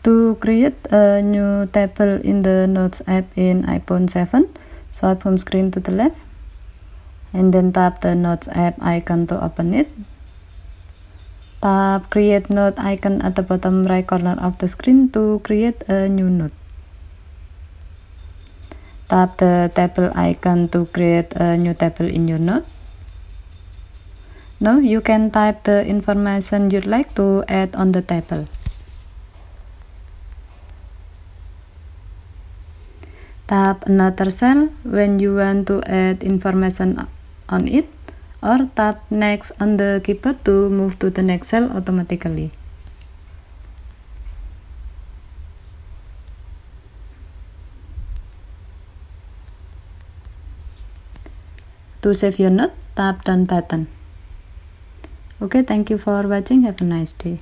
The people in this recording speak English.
To create a new table in the Notes app in iPhone 7, swipe home screen to the left and then tap the Notes app icon to open it. Tap create note icon at the bottom right corner of the screen to create a new note. Tap the table icon to create a new table in your note. Now you can type the information you'd like to add on the table. Tap another cell when you want to add information on it or tap next on the keyboard to move to the next cell automatically. To save your note, tap done button. Okay, thank you for watching. Have a nice day.